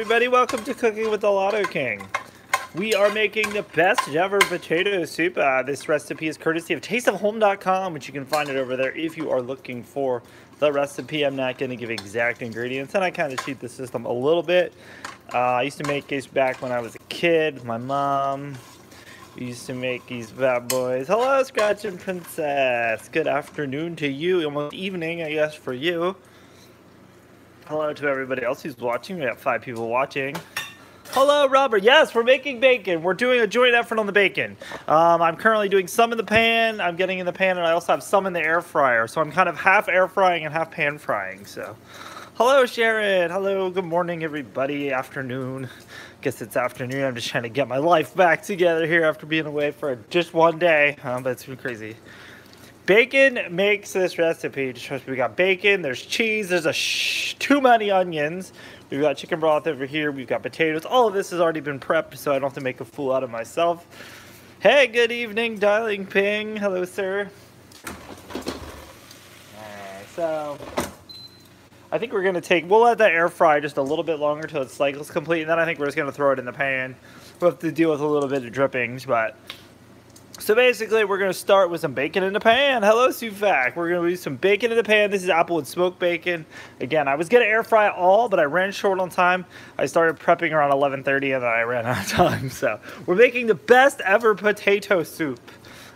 everybody. Welcome to Cooking with the Lotto King. We are making the best ever potato soup. Uh, this recipe is courtesy of tasteofhome.com, which you can find it over there if you are looking for the recipe. I'm not going to give exact ingredients, and I kind of cheat the system a little bit. Uh, I used to make these back when I was a kid. My mom used to make these bad boys. Hello, Scratch and Princess. Good afternoon to you. Almost evening, I guess, for you. Hello to everybody else who's watching. We have five people watching. Hello, Robert. Yes, we're making bacon. We're doing a joint effort on the bacon. Um, I'm currently doing some in the pan. I'm getting in the pan, and I also have some in the air fryer. So I'm kind of half air frying and half pan frying. So, hello, Sharon. Hello. Good morning, everybody. Afternoon. Guess it's afternoon. I'm just trying to get my life back together here after being away for just one day. Um, but it's been crazy. Bacon makes this recipe. Trust me, we got bacon, there's cheese, there's a too many onions. We've got chicken broth over here, we've got potatoes. All of this has already been prepped, so I don't have to make a fool out of myself. Hey, good evening, Dialing Ping. Hello, sir. So I think we're gonna take, we'll let that air fry just a little bit longer till its cycle's complete, and then I think we're just gonna throw it in the pan. We'll have to deal with a little bit of drippings, but so basically, we're going to start with some bacon in the pan. Hello, Sufak. We're going to do some bacon in the pan. This is applewood smoked bacon. Again, I was going to air fry it all, but I ran short on time. I started prepping around 11.30 and then I ran out of time. So we're making the best ever potato soup.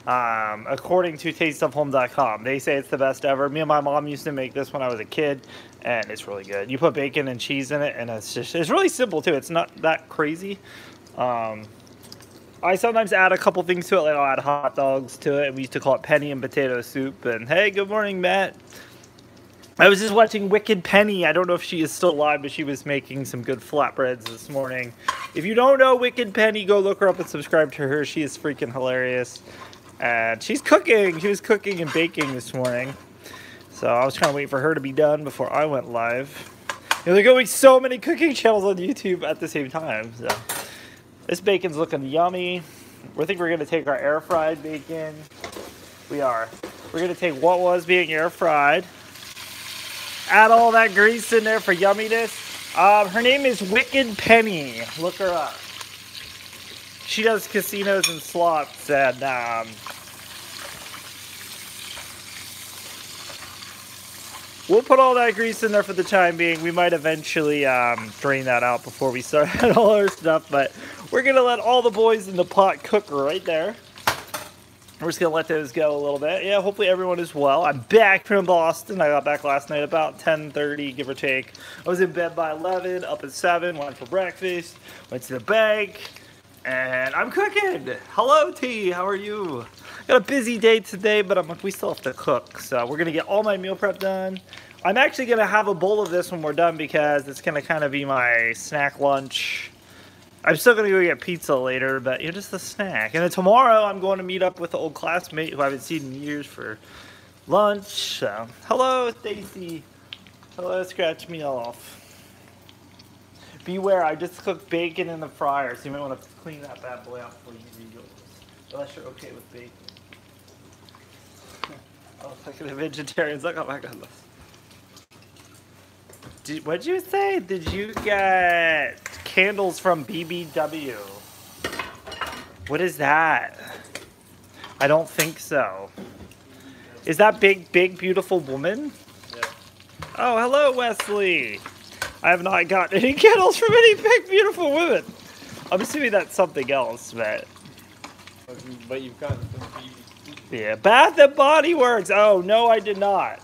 Um, according to tasteofhome.com. They say it's the best ever. Me and my mom used to make this when I was a kid, and it's really good. You put bacon and cheese in it, and it's just, it's really simple too. It's not that crazy. Um, I sometimes add a couple things to it, like I'll add hot dogs to it. And we used to call it penny and potato soup. And hey, good morning, Matt. I was just watching Wicked Penny. I don't know if she is still alive, but she was making some good flatbreads this morning. If you don't know Wicked Penny, go look her up and subscribe to her. She is freaking hilarious. And she's cooking. She was cooking and baking this morning. So I was trying to wait for her to be done before I went live. You know, there are going so many cooking channels on YouTube at the same time. So. This bacon's looking yummy. We think we're gonna take our air fried bacon. We are. We're gonna take what was being air fried, add all that grease in there for yumminess. Um, her name is Wicked Penny. Look her up. She does casinos and slots and um, We'll put all that grease in there for the time being. We might eventually um, drain that out before we start all our stuff, but we're gonna let all the boys in the pot cook right there. We're just gonna let those go a little bit. Yeah, hopefully everyone is well. I'm back from Boston. I got back last night about 10:30, give or take. I was in bed by 11, up at 7, went for breakfast, went to the bank, and I'm cooking. Hello, T. How are you? Got a busy day today, but I'm like, we still have to cook. So we're gonna get all my meal prep done. I'm actually gonna have a bowl of this when we're done because it's gonna kind of be my snack lunch. I'm still gonna go get pizza later, but you know, just a snack. And then tomorrow I'm going to meet up with an old classmate who I haven't seen in years for lunch. So, hello, Stacy. Hello, scratch me off. Beware, I just cooked bacon in the fryer, so you might want to clean that bad boy out before you read yours. Unless you're okay with bacon. Oh, look at the vegetarians. Look, oh my goodness. Did, what'd you say? Did you get candles from BBW? What is that? I don't think so. Is that big, big, beautiful woman? Yeah. Oh, hello, Wesley. I have not gotten any candles from any big, beautiful women. I'm assuming that's something else, but... But you've gotten some yeah, Bath and Body Works. Oh no, I did not.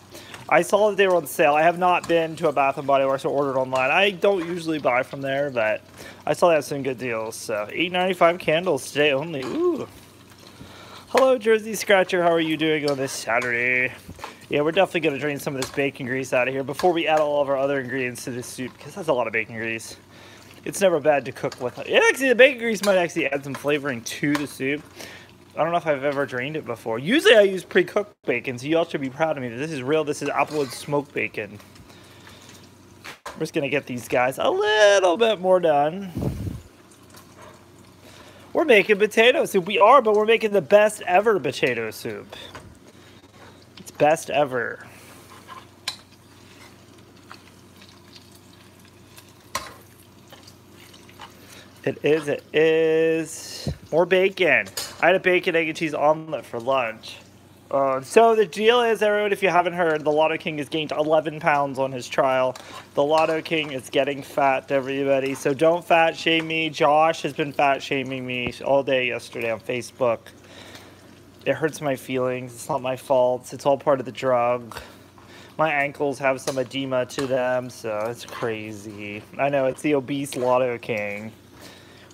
I saw that they were on sale. I have not been to a Bath and Body Works or ordered online. I don't usually buy from there, but I saw they had some good deals. So $8.95 candles today only. Ooh. Hello, Jersey Scratcher. How are you doing on this Saturday? Yeah, we're definitely going to drain some of this bacon grease out of here before we add all of our other ingredients to this soup, because that's a lot of bacon grease. It's never bad to cook with. It. Actually, the bacon grease might actually add some flavoring to the soup. I don't know if I've ever drained it before. Usually I use pre-cooked bacon, so you all should be proud of me. This is real. This is Applewood smoked bacon. We're just going to get these guys a little bit more done. We're making potato soup. We are, but we're making the best ever potato soup. It's best ever. It is, it is. More bacon. I had a bacon, egg, and cheese omelet for lunch. Uh, so the deal is, everyone, if you haven't heard, the Lotto King has gained 11 pounds on his trial. The Lotto King is getting fat, everybody. So don't fat shame me. Josh has been fat shaming me all day yesterday on Facebook. It hurts my feelings. It's not my fault. It's all part of the drug. My ankles have some edema to them, so it's crazy. I know it's the obese Lotto King.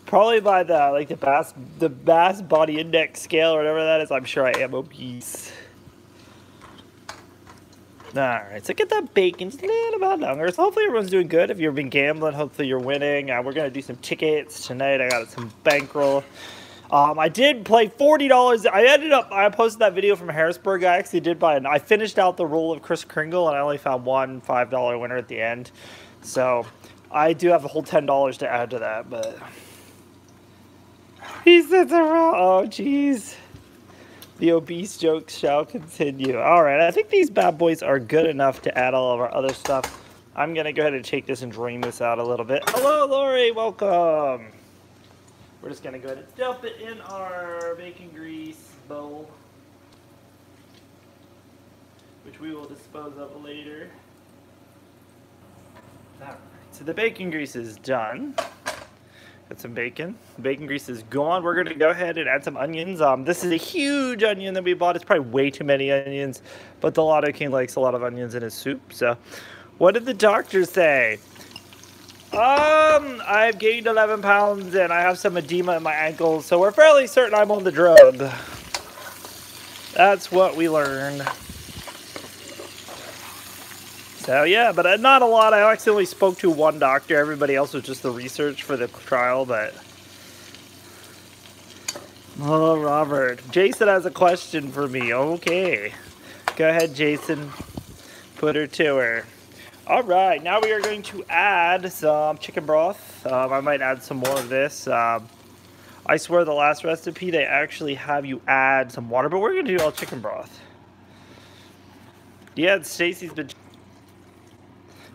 Probably by the like the Bass the Bass Body Index scale or whatever that is, I'm sure I am obese. Alright, so get that bacon a little bit longer. So hopefully everyone's doing good. If you've been gambling, hopefully you're winning. Uh, we're gonna do some tickets tonight. I got some bankroll. Um, I did play forty dollars. I ended up. I posted that video from Harrisburg. I actually did buy. An, I finished out the roll of Kris Kringle, and I only found one five dollar winner at the end. So I do have a whole ten dollars to add to that, but he sits around. Oh, jeez. The obese jokes shall continue. All right, I think these bad boys are good enough to add all of our other stuff. I'm gonna go ahead and take this and drain this out a little bit. Hello, Lori. Welcome. We're just gonna go ahead and dump it in our bacon grease bowl, which we will dispose of later. Alright, so the bacon grease is done. Got some bacon. Bacon grease is gone. We're gonna go ahead and add some onions. Um, this is a huge onion that we bought. It's probably way too many onions, but the Lotto King likes a lot of onions in his soup. So, what did the doctor say? Um, I've gained 11 pounds and I have some edema in my ankles, so we're fairly certain I'm on the drug. That's what we learned. So yeah, but uh, not a lot. I accidentally spoke to one doctor. Everybody else was just the research for the trial, but... Oh, Robert. Jason has a question for me. Okay. Go ahead, Jason. Put her to her. All right, now we are going to add some chicken broth. Um, I might add some more of this. Um, I swear the last recipe, they actually have you add some water, but we're going to do all chicken broth. Yeah, Stacy's been...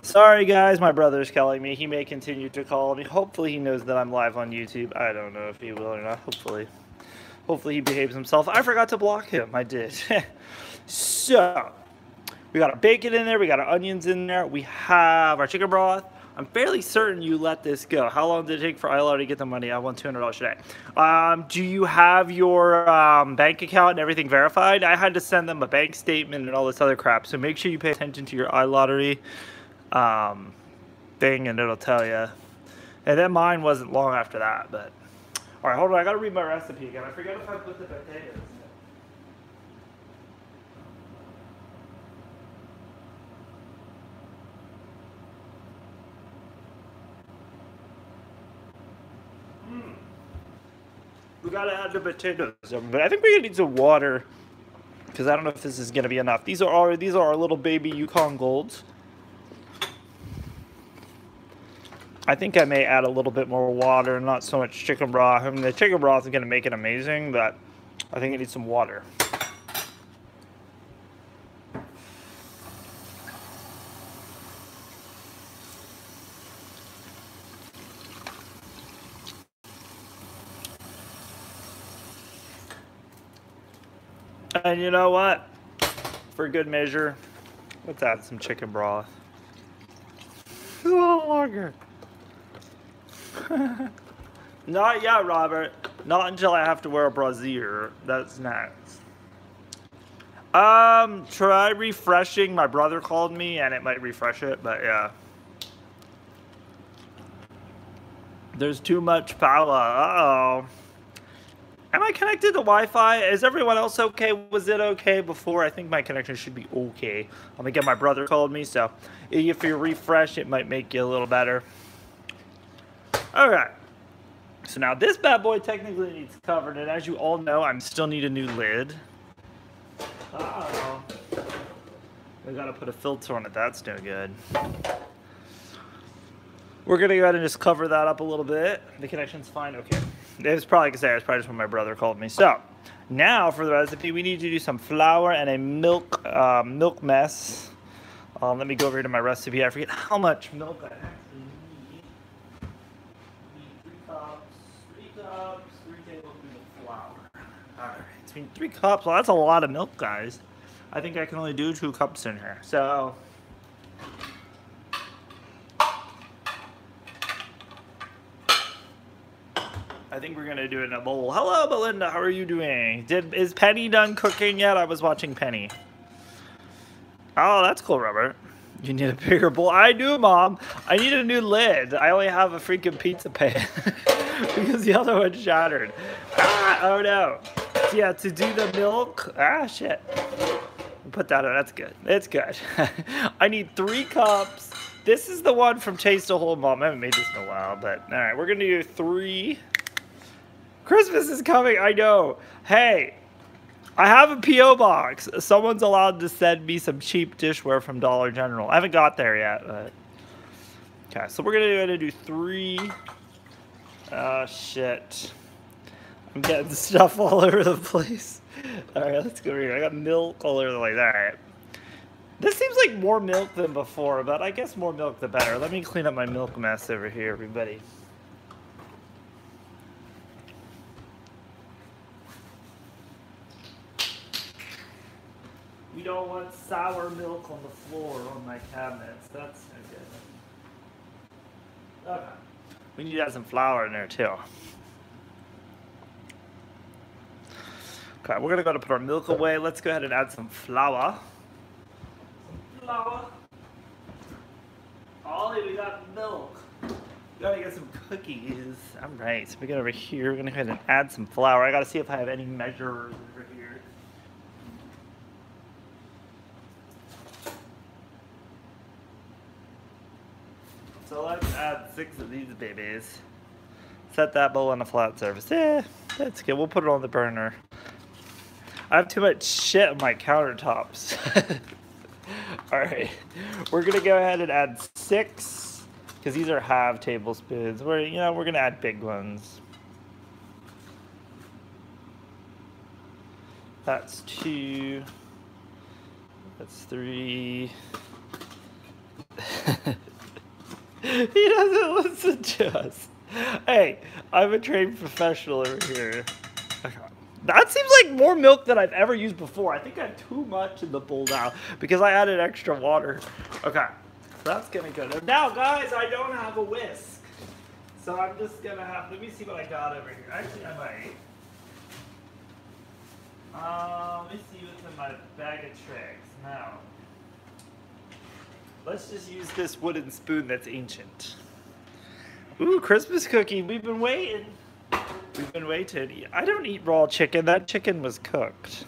Sorry, guys, my brother's calling me. He may continue to call me. Hopefully he knows that I'm live on YouTube. I don't know if he will or not. Hopefully. Hopefully he behaves himself. I forgot to block him. I did. so, we got our bacon in there. We got our onions in there. We have our chicken broth. I'm fairly certain you let this go. How long did it take for ILR to get the money? I won $200 today. Um, do you have your um, bank account and everything verified? I had to send them a bank statement and all this other crap. So make sure you pay attention to your iLottery um, thing and it'll tell you. And then mine wasn't long after that. But All right, hold on. I got to read my recipe again. I forget if I put the potatoes. We gotta add the potatoes, but I think gonna need some water because I don't know if this is gonna be enough. These are our these are our little baby Yukon Golds. I think I may add a little bit more water, not so much chicken broth. I mean, the chicken broth is gonna make it amazing, but I think it needs some water. And you know what? For good measure, let's add some chicken broth. a little longer. Not yet, Robert. Not until I have to wear a brassiere. That's next. Um, try refreshing. My brother called me and it might refresh it, but yeah. There's too much power. Uh-oh. Am I connected to Wi-Fi? Is everyone else okay? Was it okay before? I think my connection should be okay. I'm gonna get my brother called me, so if you refresh, it might make you a little better. All right. So now this bad boy technically needs covered, and as you all know, I still need a new lid. Uh oh I gotta put a filter on it. That's no good. We're gonna go ahead and just cover that up a little bit. The connection's fine. Okay. It was probably, because I was probably just when my brother called me. So, now for the recipe, we need to do some flour and a milk uh, milk mess. Um, let me go over here to my recipe. I forget how much milk I actually need. need three cups. Three cups. Well, that's a lot of milk, guys. I think I can only do two cups in here. So. I think we're gonna do it in a bowl. Hello, Belinda. How are you doing? Did is Penny done cooking yet? I was watching Penny. Oh, that's cool, Robert. You need a bigger bowl. I do, Mom. I need a new lid. I only have a freaking pizza pan because the other one shattered. Ah, oh no. Yeah, to do the milk. Ah, shit. Put that on. That's good. It's good. I need three cups. This is the one from Taste the Whole Mom. I haven't made this in a while, but all right, we're gonna do three. Christmas is coming. I know. Hey, I have a P.O. box. Someone's allowed to send me some cheap dishware from Dollar General. I haven't got there yet, but... Okay, so we're gonna, do, gonna do three. Oh, shit. I'm getting stuff all over the place. Alright, let's go over here. I got milk all over the place. Alright. This seems like more milk than before, but I guess more milk the better. Let me clean up my milk mess over here, everybody. We don't want sour milk on the floor on my cabinets. That's no good. Okay. We need to add some flour in there too. Okay, we're gonna go to put our milk away. Let's go ahead and add some flour. Some flour. Ollie, we got milk. We gotta get some cookies. All right, so we get over here. We're gonna go ahead and add some flour. I gotta see if I have any measurers over here. So let's add six of these babies. Set that bowl on a flat surface. Yeah, that's good. We'll put it on the burner. I have too much shit on my countertops. Alright, we're gonna go ahead and add six, because these are half tablespoons. We're, you know, we're gonna add big ones. That's two. That's three. he doesn't listen to us. Hey, I'm a trained professional over here. That seems like more milk than I've ever used before. I think I have too much in the bowl now because I added extra water. Okay, that's gonna go. Now, guys, I don't have a whisk. So I'm just gonna have, let me see what I got over here. Actually, I might. Uh, let me see what's in my bag of tricks. Now, let's just use this wooden spoon that's ancient. Ooh, Christmas cookie. We've been waiting. We've been waiting. I don't eat raw chicken. That chicken was cooked.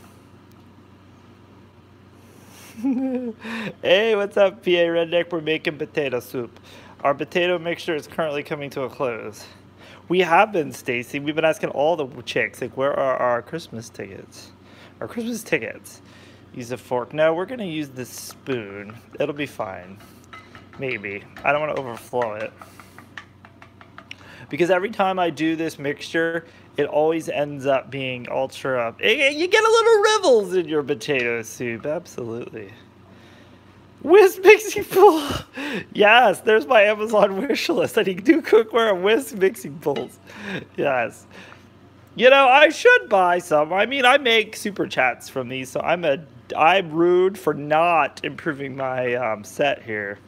hey, what's up, PA Redneck? We're making potato soup. Our potato mixture is currently coming to a close. We have been, Stacy. We've been asking all the chicks, like, where are our Christmas tickets? Our Christmas tickets. Use a fork. No, we're going to use the spoon. It'll be fine. Maybe. I don't want to overflow it because every time I do this mixture, it always ends up being ultra. You get a little rivels in your potato soup, absolutely. Whisk mixing bowl. Yes, there's my Amazon wish list. I do cookware and whisk mixing bowls. Yes. You know, I should buy some. I mean, I make super chats from these, so I'm a I'm rude for not improving my um, set here.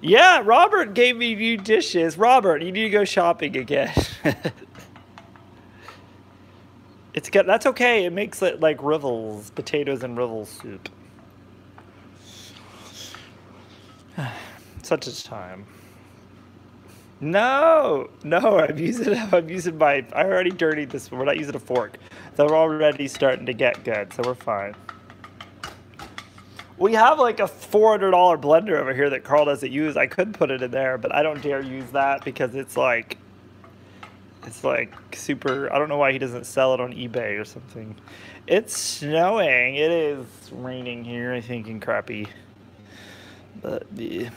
Yeah, Robert gave me new dishes. Robert, you need to go shopping again. it's good. That's okay. It makes it like rivels, potatoes and rivels soup. Such a time. No, no, I'm using I'm using my I already dirtied this. We're not using a fork. They're already starting to get good, so we're fine. We have like a $400 blender over here that Carl doesn't use. I could put it in there, but I don't dare use that because it's like, it's like super, I don't know why he doesn't sell it on eBay or something. It's snowing. It is raining here, I think, in crappy. But, yeah.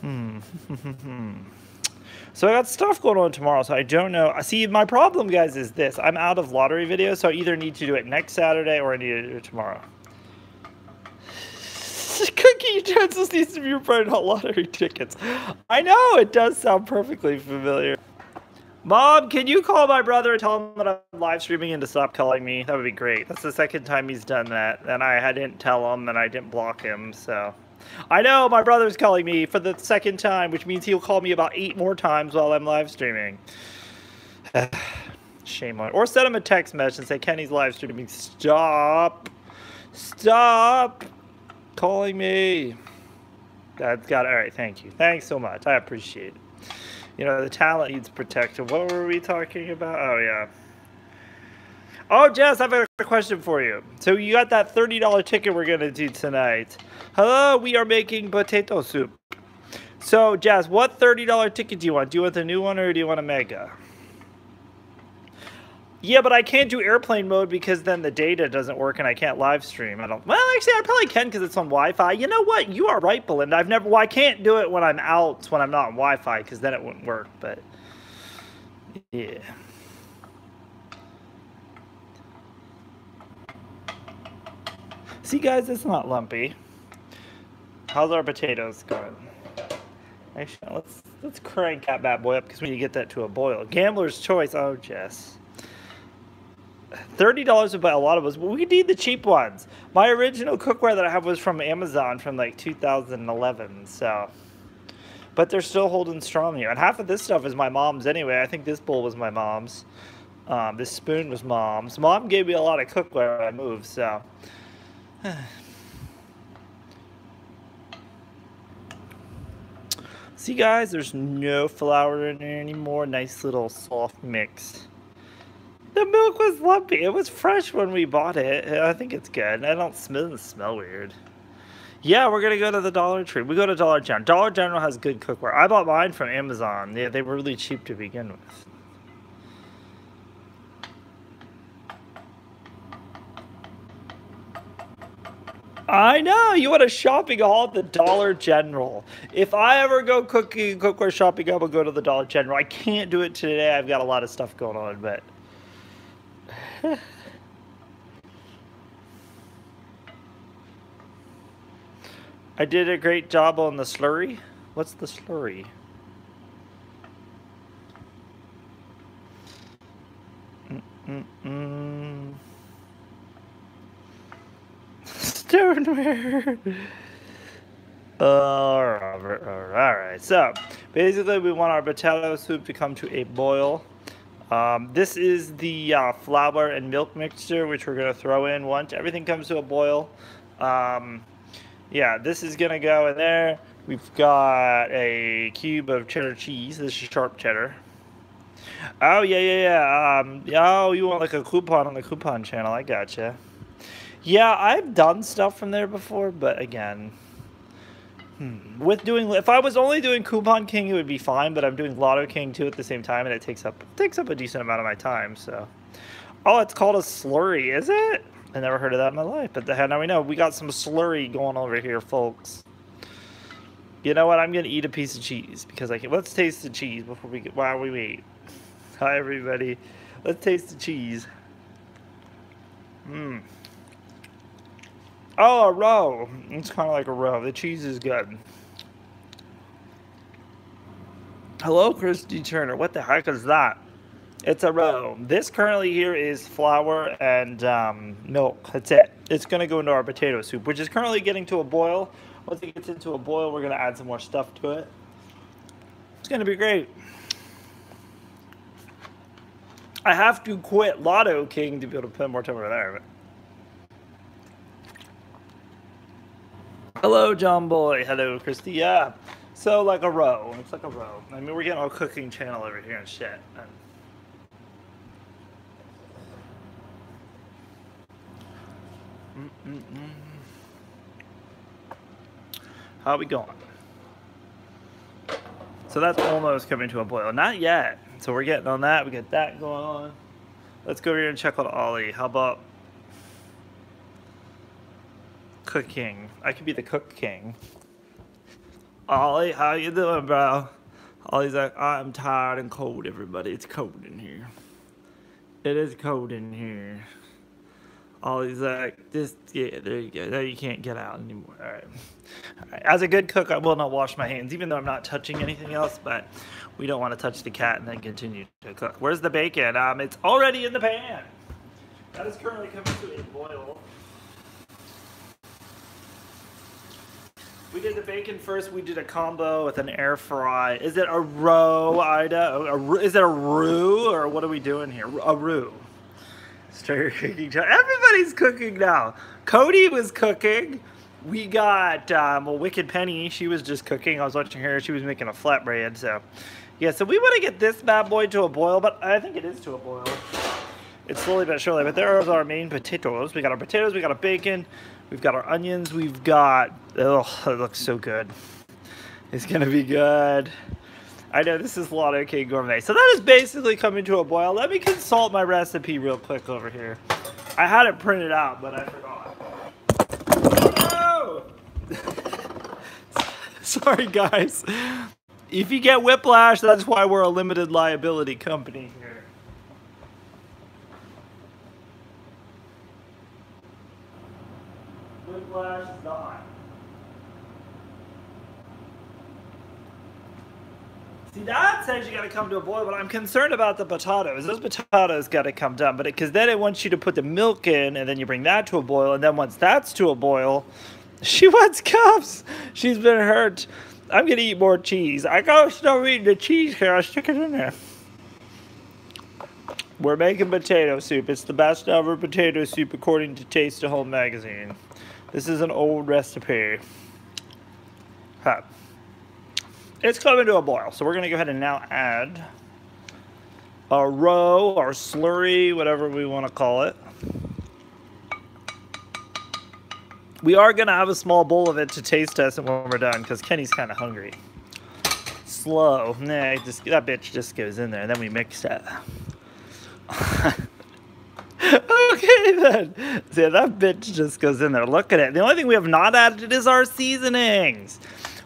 Hmm. So I got stuff going on tomorrow, so I don't know. I see, my problem, guys, is this. I'm out of lottery videos, so I either need to do it next Saturday or I need to do it tomorrow. Cookie utensils needs to be reported on lottery tickets. I know it does sound perfectly familiar. Mom, can you call my brother and tell him that I'm live streaming and to stop calling me? That would be great. That's the second time he's done that, and I didn't tell him, and I didn't block him. So, I know my brother's calling me for the second time, which means he'll call me about eight more times while I'm live streaming. Shame on. Or send him a text message and say Kenny's live streaming. Stop. Stop calling me. That's got. All right, thank you. Thanks so much. I appreciate it. You know, the talent needs protection. What were we talking about? Oh, yeah. Oh, Jess, I have got a question for you. So you got that $30 ticket we're going to do tonight. Hello, we are making potato soup. So, Jazz, what $30 ticket do you want? Do you want the new one or do you want a mega? Yeah, but I can't do airplane mode because then the data doesn't work and I can't live stream. I don't. Well, actually, I probably can because it's on Wi-Fi. You know what? You are right, Belinda. I've never. Well, I can't do it when I'm out when I'm not on Wi-Fi because then it wouldn't work. But yeah. See, guys, it's not lumpy. How's our potatoes going? Actually, let's let's crank that bad boy up because we need to get that to a boil. Gambler's choice. Oh, Jess. Thirty dollars would buy a lot of us. But we need the cheap ones. My original cookware that I have was from Amazon from like 2011. So, but they're still holding strong here. And half of this stuff is my mom's anyway. I think this bowl was my mom's. Um, this spoon was mom's. Mom gave me a lot of cookware when I moved. So. See guys, there's no flour in there anymore. Nice little soft mix. The milk was lumpy. It was fresh when we bought it. I think it's good. I don't smell it smell weird. Yeah, we're gonna go to the Dollar Tree. We go to Dollar General. Dollar General has good cookware. I bought mine from Amazon. Yeah, they were really cheap to begin with. I know you want a shopping haul at the Dollar General. If I ever go cooking cookware shopping, I will go to the Dollar General. I can't do it today. I've got a lot of stuff going on, but I did a great job on the slurry. What's the slurry? Mm-mm-mm. Stoneware. all right. So basically, we want our potato soup to come to a boil. Um, this is the uh, flour and milk mixture, which we're going to throw in once everything comes to a boil. Um, yeah, this is going to go in there. We've got a cube of cheddar cheese. This is sharp cheddar. Oh, yeah, yeah, yeah. Um, oh, you want like a coupon on the coupon channel. I gotcha. Yeah, I've done stuff from there before, but again, Hmm. With doing, if I was only doing Coupon King, it would be fine. But I'm doing Lotto King too at the same time, and it takes up takes up a decent amount of my time. So, oh, it's called a slurry, is it? I never heard of that in my life. But the, now we know we got some slurry going over here, folks. You know what? I'm gonna eat a piece of cheese because I can. Let's taste the cheese before we get while we wait. Hi everybody, let's taste the cheese. Mmm. Oh, a roe. It's kind of like a roe. The cheese is good. Hello, Christy Turner. What the heck is that? It's a roe. This currently here is flour and um, milk. That's it. It's going to go into our potato soup, which is currently getting to a boil. Once it gets into a boil, we're going to add some more stuff to it. It's going to be great. I have to quit Lotto King to be able to put more time over there. But Hello, John Boy. Hello, Christy. Yeah. So, like a row. It's like a row. I mean, we're getting a cooking channel over here and shit. And... How we going? So that's almost coming to a boil. Not yet. So we're getting on that. We got that going on. Let's go over here and check on Ollie. How about cooking. I could be the cook king. Ollie, how you doing, bro? Ollie's like, I'm tired and cold, everybody. It's cold in here. It is cold in here. Ollie's like this. Yeah, there you go. Now you can't get out anymore. All right. All right. As a good cook, I will not wash my hands, even though I'm not touching anything else. But we don't want to touch the cat and then continue to cook. Where's the bacon? Um, it's already in the pan. That is currently coming to a boil. We did the bacon first. We did a combo with an air fry. Is it a roe, Ida? A, a, is it a roux or what are we doing here? A roux. Start cooking. Everybody's cooking now. Cody was cooking. We got um, well, Wicked Penny. She was just cooking. I was watching her. She was making a flatbread. So, yeah. So we want to get this bad boy to a boil, but I think it is to a boil. It's slowly but surely. But there are our main potatoes. We got our potatoes. We got our bacon. We've got our onions. We've got. Oh, it looks so good. It's gonna be good. I know this is Lotto King Gourmet. So that is basically coming to a boil. Let me consult my recipe real quick over here. I had it printed out, but I forgot. Oh! Sorry, guys. If you get whiplash, that's why we're a limited liability company here. See, that says you got to come to a boil, but I'm concerned about the potatoes. Those potatoes got to come done, but because then it wants you to put the milk in, and then you bring that to a boil, and then once that's to a boil, she wants cups. She's been hurt. I'm gonna eat more cheese. I gotta start eating the cheese here. I stick it in there. We're making potato soup. It's the best ever potato soup according to Taste of Home magazine. This is an old recipe. It's coming to a boil, so we're gonna go ahead and now add a roe or slurry, whatever we want to call it. We are gonna have a small bowl of it to taste test it when we're done, because Kenny's kind of hungry. Slow, nah, just that bitch just goes in there, and then we mix it. okay then. See, that bitch just goes in there. Look at it. The only thing we have not added is our seasonings.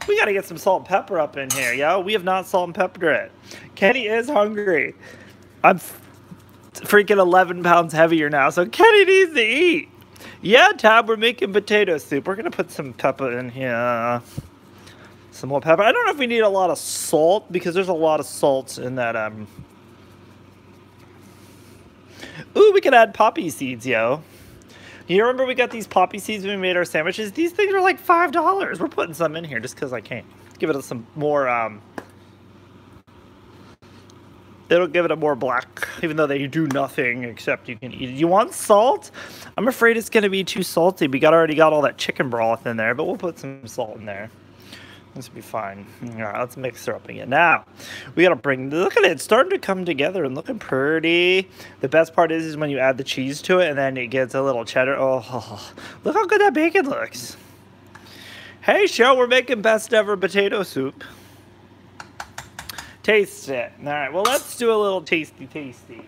We got to get some salt and pepper up in here, yo. We have not salt and peppered it. Kenny is hungry. I'm freaking 11 pounds heavier now, so Kenny needs to eat. Yeah, Tab, we're making potato soup. We're to put some pepper in here. Some more pepper. I don't know if we need a lot of salt because there's a lot of salt in that. Um... Ooh, we could add poppy seeds, yo. You remember we got these poppy seeds when we made our sandwiches? These things are like $5. We're putting some in here just because I can't Give it some more, um, it'll give it a more black, even though they do nothing except you can eat it. You want salt? I'm afraid it's going to be too salty. We got already got all that chicken broth in there, but we'll put some salt in there. This will be fine. All right, let's mix her up again. Now, we got to bring, look at it, it's starting to come together and looking pretty. The best part is, is when you add the cheese to it and then it gets a little cheddar. Oh, look how good that bacon looks. Hey, show, we're making best ever potato soup. Taste it. All right, well, let's do a little tasty, tasty.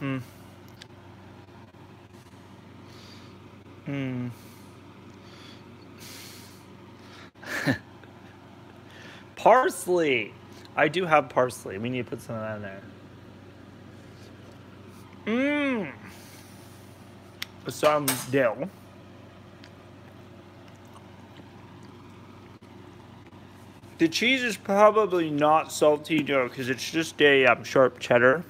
Hmm. Hmm. parsley. I do have parsley. We need to put some of that in there. Mmm. Some dill. The cheese is probably not salty though, because it's just a um, sharp cheddar.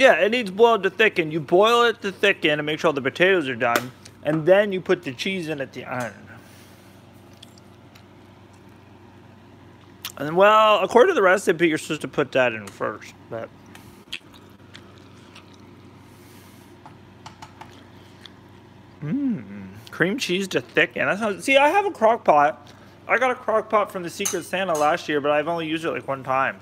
Yeah, it needs boiled to thicken. You boil it to thicken and make sure all the potatoes are done, and then you put the cheese in at the end. And well, according to the recipe, you're supposed to put that in first, but. Mmm, cream cheese to thicken. That sounds. See, I have a crock pot. I got a crock pot from the Secret Santa last year, but I've only used it like one time.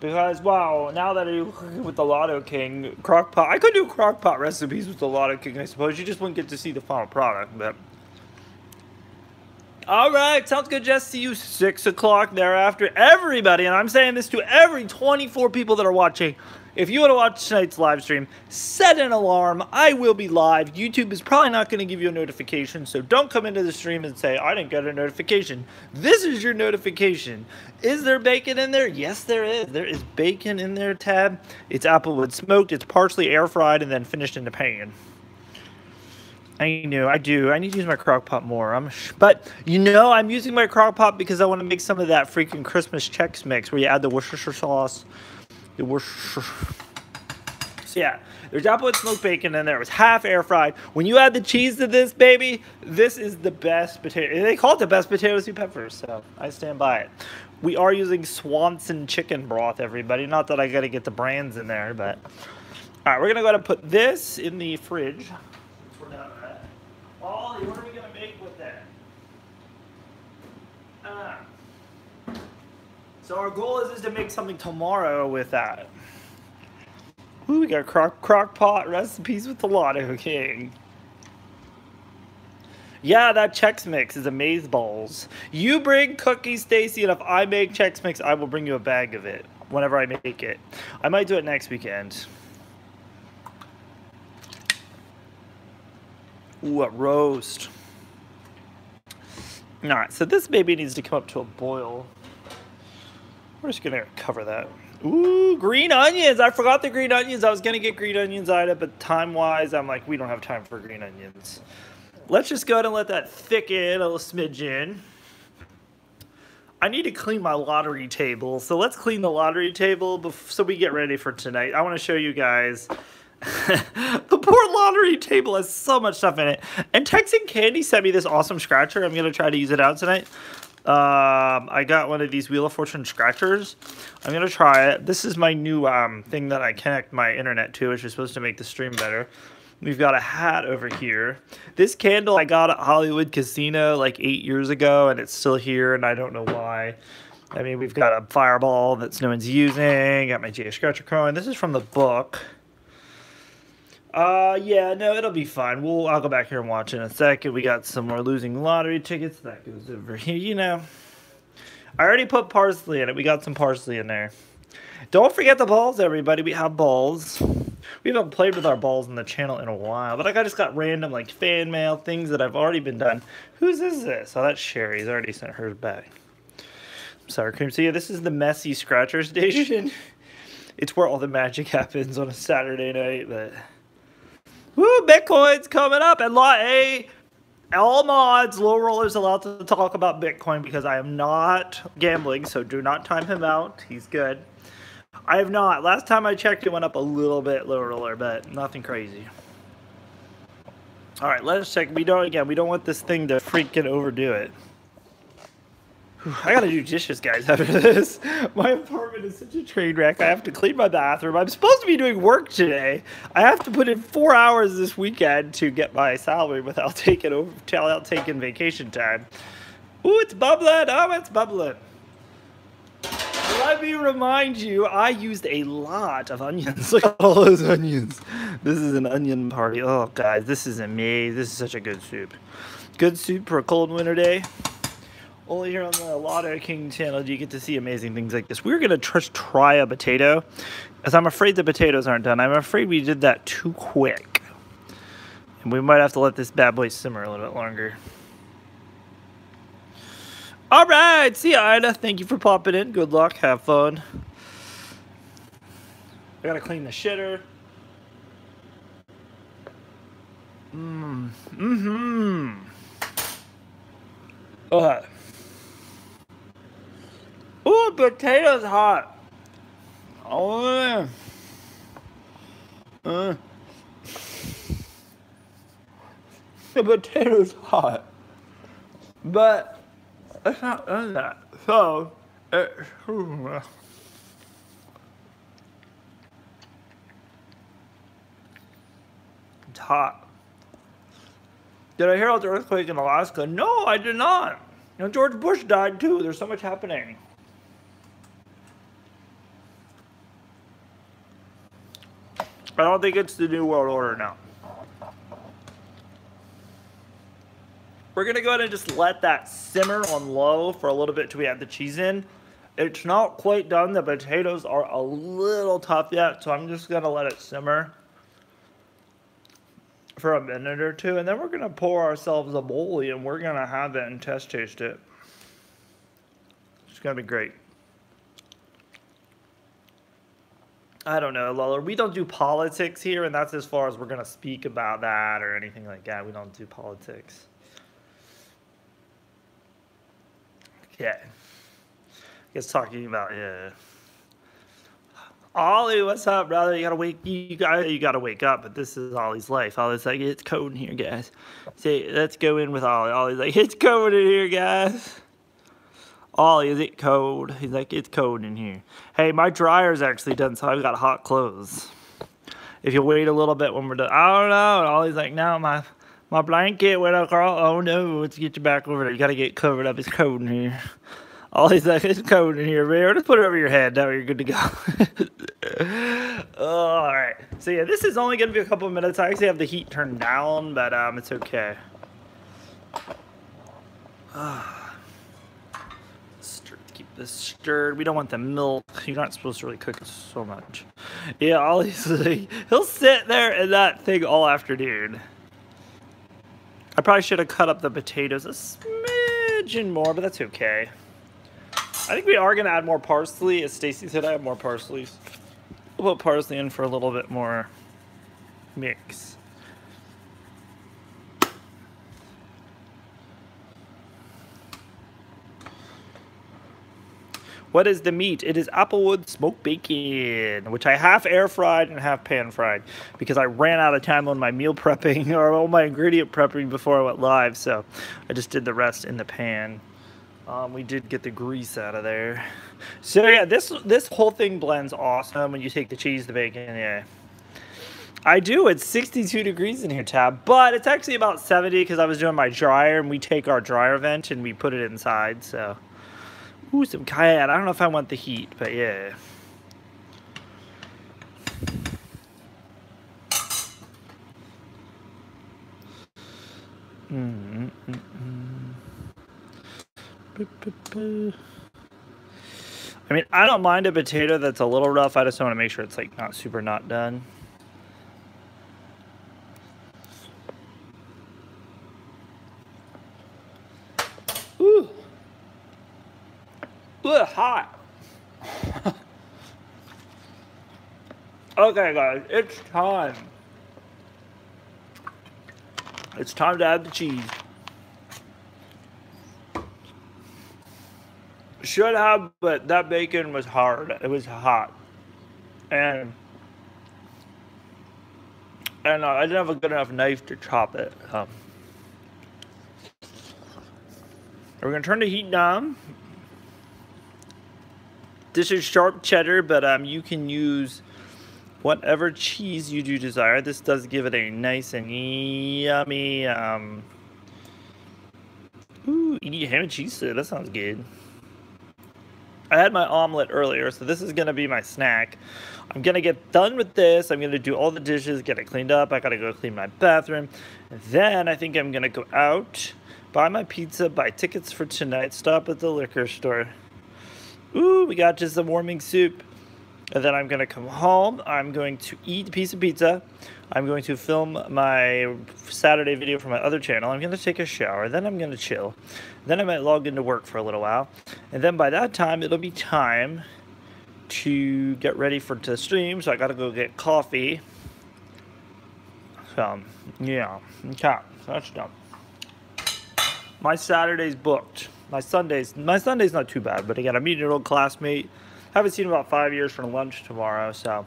Because, wow, now that I'm cooking with the Lotto King crock pot, I could do crock pot recipes with the Lotto King, I suppose. You just wouldn't get to see the final product, but All right, sounds good, Jess. See you six o'clock thereafter. Everybody, and I'm saying this to every 24 people that are watching. If you want to watch tonight's live stream, set an alarm. I will be live. YouTube is probably not going to give you a notification, so don't come into the stream and say, I didn't get a notification. This is your notification. Is there bacon in there? Yes, there is. There is bacon in there, Tab. It's applewood smoked, it's partially air fried, and then finished in the pan. I know, I do. I need to use my crock pot more. I'm, but you know, I'm using my crock pot because I want to make some of that freaking Christmas Chex mix where you add the Worcestershire sauce, So yeah, there's applewood smoked bacon in there. It was half air fried. When you add the cheese to this baby, this is the best potato. They call it the best potato soup ever, so I stand by it. We are using Swanson chicken broth, everybody. Not that I got to get the brands in there, but all right, we're gonna go ahead and put this in the fridge. What are we gonna make with that? Ah. So our goal is, is to make something tomorrow with that. Ooh, we got crock, crock pot recipes with the Lotto King. Yeah, that Chex Mix is amaze balls. You bring cookies, Stacy, and if I make Chex Mix, I will bring you a bag of it whenever I make it. I might do it next weekend. Ooh, a roast. All right, so this baby needs to come up to a boil. We're just gonna cover that. Ooh, green onions. I forgot the green onions. I was gonna get green onions it, but time-wise, I'm like, we don't have time for green onions. Let's just go ahead and let that thicken a little smidgen. I need to clean my lottery table, so let's clean the lottery table so we get ready for tonight. I want to show you guys the poor lottery table has so much stuff in it. And Texan Candy sent me this awesome scratcher. I'm going to try to use it out tonight. Um, I got one of these Wheel of Fortune scratchers. I'm going to try it. This is my new um, thing that I connect my internet to, which is supposed to make the stream better. We've got a hat over here. This candle I got at Hollywood Casino like eight years ago, and it's still here, and I don't know why. I mean, we've got a fireball that's no one's using. Got my J Scratcher coin. This is from the book. Uh, yeah, no, it'll be fine. We'll I'll go back here and watch in a second. We got some more losing lottery tickets. That goes over here. You know, I already put parsley in it. We got some parsley in there. Don't forget the balls, everybody. We have balls. We haven't played with our balls in the channel in a while, but I just got random like fan mail things that I've already been done. Whose is this? Oh, that's Sherry's. already sent hers back. Sour cream. So yeah, this is the messy scratcher station. it's where all the magic happens on a Saturday night, but. Woo, Bitcoin's coming up. And lot A, all mods, low rollers allowed to talk about Bitcoin because I am not gambling, so do not time him out. He's good. I have not. Last time I checked, it went up a little bit, low roller, but nothing crazy. All right, let's check. We don't, again, we don't want this thing to freaking overdo it. I gotta do dishes, guys, after this. My apartment is such a train wreck. I have to clean my bathroom. I'm supposed to be doing work today. I have to put in four hours this weekend to get my salary without taking over, without taking vacation time. Ooh, it's bubbling. Oh, it's bubbling. Let me remind you, I used a lot of onions. Look at all those onions. This is an onion party. Oh, guys, this is amazing. This is such a good soup. Good soup for a cold winter day. Only here on the Lotto King channel do you get to see amazing things like this. We're going to try a potato, as I'm afraid the potatoes aren't done. I'm afraid we did that too quick. And we might have to let this bad boy simmer a little bit longer. All right, see ya, Ida. Thank you for popping in. Good luck. Have fun. I gotta clean the shitter. Mmm. Mm-hmm. Okay. Ooh, potatoes hot. Oh. Uh, the potato's hot. But it's not done that. So, it's, it's hot. Did I hear about the earthquake in Alaska? No, I did not. You know, George Bush died too. There's so much happening. I don't think it's the New World Order now. We're gonna go ahead and just let that simmer on low for a little bit till we add the cheese in. It's not quite done. The potatoes are a little tough yet, so I'm just gonna let it simmer for a minute or two, and then we're gonna pour ourselves a bowl and we're gonna have it and test taste it. It's gonna be great. I don't know, Lola. We don't do politics here, and that's as far as we're gonna speak about that or anything like that. We don't do politics. Yeah. I guess talking about yeah. Ollie, what's up, brother? You gotta wake you got you gotta wake up, but this is Ollie's life. Ollie's like, it's cold in here, guys. Say, let's go in with Ollie. Ollie's like, it's cold in here, guys. Ollie, is it cold? He's like, it's cold in here. Hey, my dryer's actually done, so I've got hot clothes. If you wait a little bit when we're done, I don't know. And Ollie's like, no, my my blanket went across. Oh no, let's get you back over there. You gotta get covered up. It's cold in here. Ollie's like, it's cold in here, man. Just put it over your head. Now you're good to go. oh, all right. So yeah, this is only gonna be a couple of minutes. I actually have the heat turned down, but um, it's okay. Stirred. We don't want the milk. You're not supposed to really cook it so much. Yeah, Ollie's like, he'll sit there in that thing all afternoon. I probably should have cut up the potatoes a smidgen more, but that's okay. I think we are going to add more parsley. As Stacy said, I have more parsley. We'll put parsley in for a little bit more mix. What is the meat? It is applewood smoked bacon, which I half air fried and half pan fried because I ran out of time on my meal prepping or all my ingredient prepping before I went live. So I just did the rest in the pan. Um, we did get the grease out of there. So yeah, this this whole thing blends awesome when you take the cheese, the bacon, yeah. I do. It's 62 degrees in here, Tab, but it's actually about 70 because I was doing my dryer and we take our dryer vent and we put it inside. So, ooh, some cayenne. I don't know if I want the heat, but yeah. Mm -mm -mm. I mean, I don't mind a potato that's a little rough. I just want to make sure it's like not super not done. Ooh, hot. okay, guys, it's time. It's time to add the cheese. Should have, but that bacon was hard. It was hot, and and uh, I didn't have a good enough knife to chop it. Um, we're gonna turn the heat down. This is sharp cheddar, but um, you can use whatever cheese you do desire. This does give it a nice and yummy. Um, ooh, eat ham and cheese. That sounds good. I had my omelet earlier, so this is gonna be my snack. I'm gonna get done with this. I'm gonna do all the dishes, get it cleaned up. I gotta go clean my bathroom. Then I think I'm gonna go out, buy my pizza, buy tickets for tonight, stop at the liquor store. Ooh, we got just some warming soup. And then I'm gonna come home. I'm going to eat a piece of pizza. I'm going to film my Saturday video for my other channel. I'm gonna take a shower. Then I'm gonna chill. Then I might log into work for a little while. And then by that time, it'll be time to get ready for to stream. So I gotta go get coffee. So yeah, okay, that's done. My Saturday's booked. My Sunday's my Sunday's not too bad, but again, I'm meeting an old classmate haven't seen about five years for lunch tomorrow, so.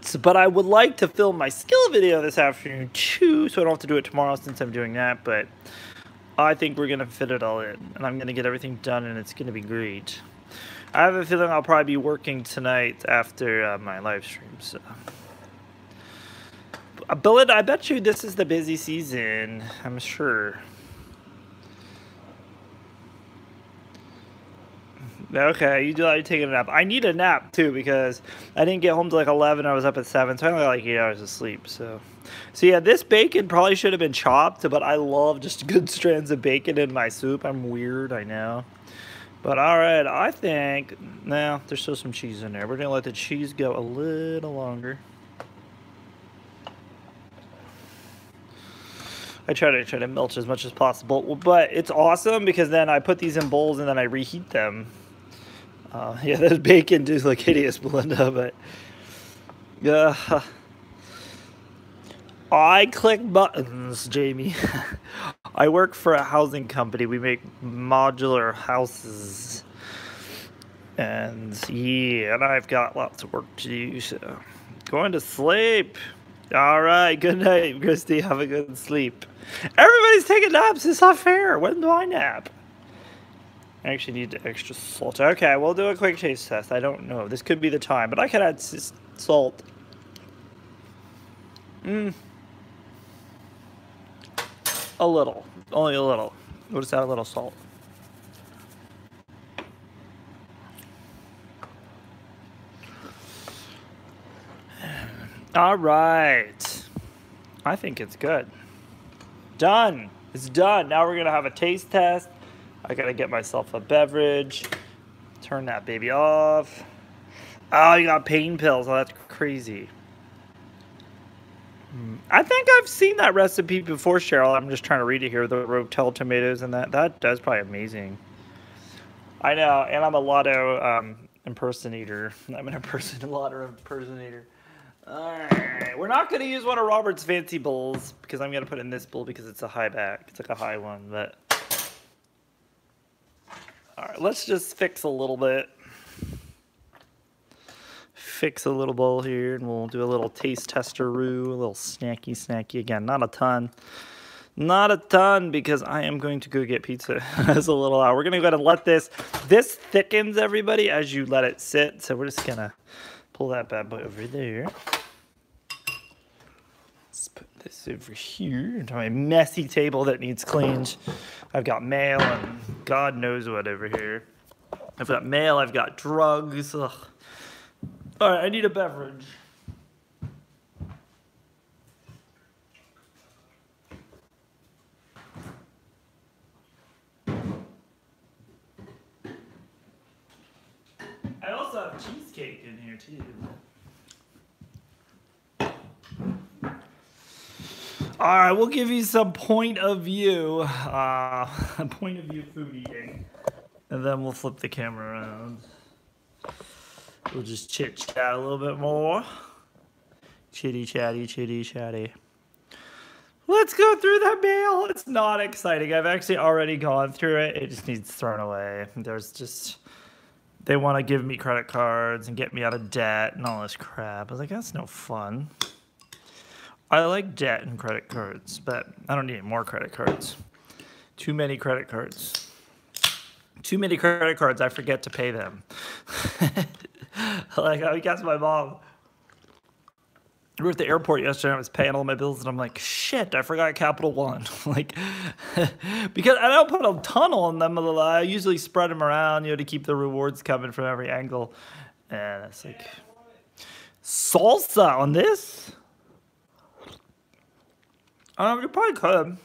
so. But I would like to film my skill video this afternoon too, so I don't have to do it tomorrow since I'm doing that. But I think we're gonna fit it all in, and I'm gonna get everything done, and it's gonna be great. I have a feeling I'll probably be working tonight after uh, my live stream. So, Billet, I bet you this is the busy season. I'm sure. Okay, you do like taking a nap. I need a nap too because I didn't get home till like eleven. I was up at seven, so I only got like eight hours of sleep. So, so yeah, this bacon probably should have been chopped, but I love just good strands of bacon in my soup. I'm weird, I know. But all right, I think now there's still some cheese in there. We're gonna let the cheese go a little longer. I try to try to melt as much as possible, but it's awesome because then I put these in bowls and then I reheat them. Uh, yeah, this bacon does look hideous, Belinda, but yeah. I click buttons, Jamie. I work for a housing company. We make modular houses. And yeah, and I've got lots of work to do, so going to sleep. All right, good night, Christy. Have a good sleep. Everybody's taking naps. It's not fair. When do I nap? I actually need extra salt. Okay, we'll do a quick taste test. I don't know. This could be the time, but I could add salt. Mmm. A little. Only a little. We'll just add a little salt. All right. I think it's good. Done. It's done. Now we're going to have a taste test. I got to get myself a beverage. Turn that baby off. Oh, you got pain pills. Oh, that's crazy. Hmm. I think I've seen that recipe before, Cheryl. I'm just trying to read it here. The Rotel tomatoes and that. That does probably amazing. I know, and I'm a lotto um, impersonator. I'm an imperson lotto impersonator. Alright, we're not going to use one of Robert's fancy bowls because I'm going to put in this bowl because it's a high back. It's like a high one, but... Alright, let's just fix a little bit. Fix a little bowl here and we'll do a little taste tester roo, a little snacky snacky. Again, not a ton. Not a ton because I am going to go get pizza. That's a little out. We're going to go ahead and let this... This thickens, everybody, as you let it sit. So we're just going to pull that bad boy over there. This over here into my messy table that needs cleaned. I've got mail and God knows what over here. I've got mail, I've got drugs. Ugh. All right, I need a beverage. I also have cheesecake in here too. All right, we'll give you some point of view, uh, point of view food eating, and then we'll flip the camera around. We'll just chit chat a little bit more. Chitty chatty, chitty chatty. Let's go through that mail. It's not exciting. I've actually already gone through it. It just needs thrown away. There's just they want to give me credit cards and get me out of debt and all this crap. I was like, that's no fun. I like debt and credit cards, but I don't need more credit cards. Too many credit cards. Too many credit cards, I forget to pay them. like, I guess my mom. We were at the airport yesterday. I was paying all my bills, and I'm like, "Shit, I forgot Capital One." like, because I don't put a ton on them. I usually spread them around, you know, to keep the rewards coming from every angle. And it's like salsa on this. Um, you probably could.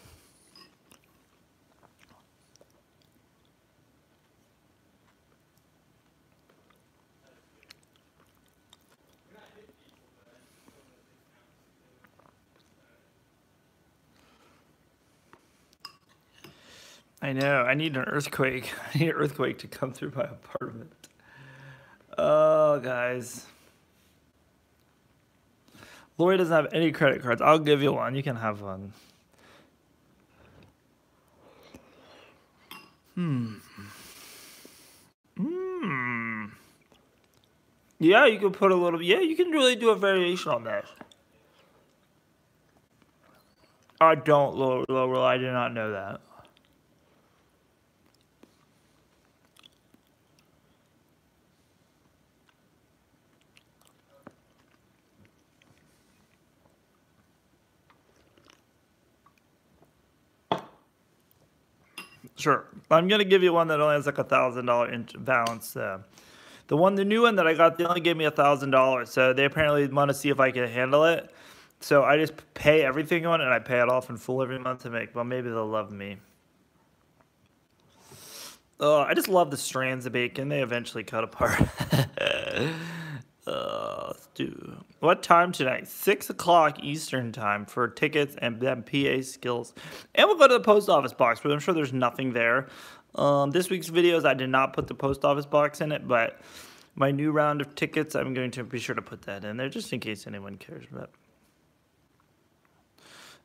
I know. I need an earthquake. I need an earthquake to come through my apartment. Oh, guys. Lori doesn't have any credit cards. I'll give you one. You can have one. Hmm. Hmm. Yeah, you can put a little. Yeah, you can really do a variation on that. I don't, Laurel. I did not know that. Sure. I'm gonna give you one that only has like a thousand dollar in balance. Uh, the one, the new one that I got, they only gave me a thousand dollars. So they apparently want to see if I can handle it. So I just pay everything on it and I pay it off in full every month to make. Well, maybe they'll love me. Oh, I just love the strands of bacon. They eventually cut apart. uh, let's do what time tonight? Six o'clock Eastern time for tickets and then PA skills. And we'll go to the post office box, but I'm sure there's nothing there. Um, this week's videos, I did not put the post office box in it, but my new round of tickets, I'm going to be sure to put that in there just in case anyone cares about.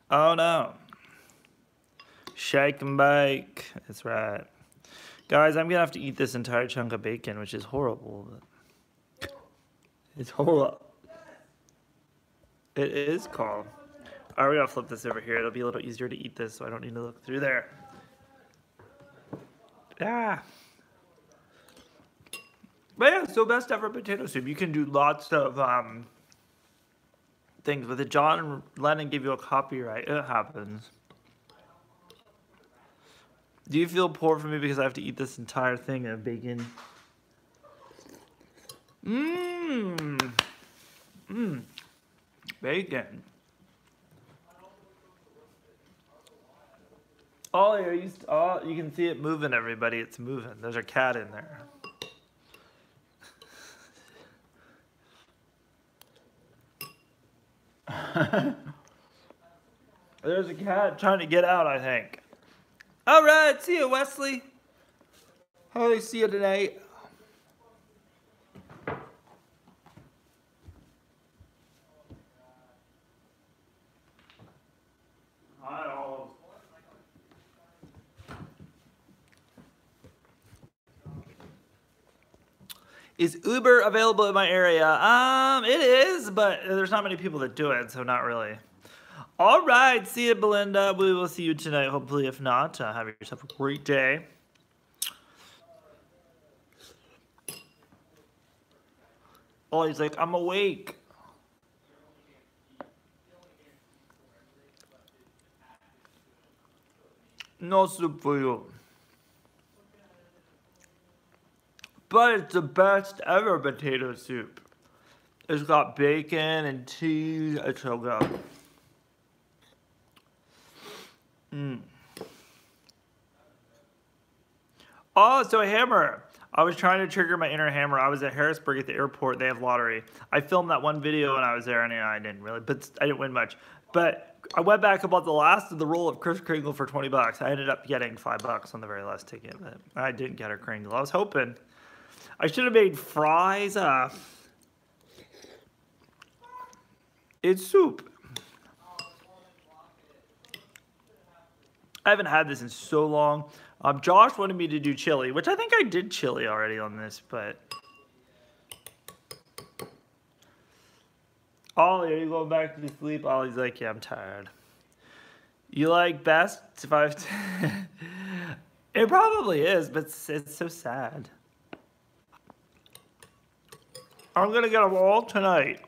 Oh no. Shake and bake. That's right. Guys, I'm going to have to eat this entire chunk of bacon, which is horrible. It's horrible. It is calm. All right, we gotta flip this over here. It'll be a little easier to eat this, so I don't need to look through there. Ah. But yeah, so best ever potato soup. You can do lots of um, things with it. John Lennon give you a copyright. It happens. Do you feel poor for me because I have to eat this entire thing of bacon? Mmm. Mmm. Bacon. Oh, you, oh, you can see it moving, everybody. It's moving. There's a cat in there. There's a cat trying to get out, I think. All right, see you, Wesley. They see you tonight? Is Uber available in my area? Um, it is, but there's not many people that do it, so not really. All right, see you, Belinda. We will see you tonight, hopefully. If not, uh, have yourself a great day. Oh, he's like, I'm awake. No soup for you. But it's the best ever potato soup. It's got bacon and cheese. It's so good. Mm. Oh, so a hammer. I was trying to trigger my inner hammer. I was at Harrisburg at the airport. They have lottery. I filmed that one video when I was there, and I didn't really, but I didn't win much. But I went back about the last of the roll of Kris Kringle for 20 bucks. I ended up getting five bucks on the very last ticket, but I didn't get a Kringle. I was hoping. I should have made fries. Uh, it's soup. I haven't had this in so long. Um, Josh wanted me to do chili, which I think I did chili already on this, but... Ollie, are you going back to sleep? Ollie's like, yeah, I'm tired. You like best I... it probably is, but it's, it's so sad. I'm gonna get them all tonight.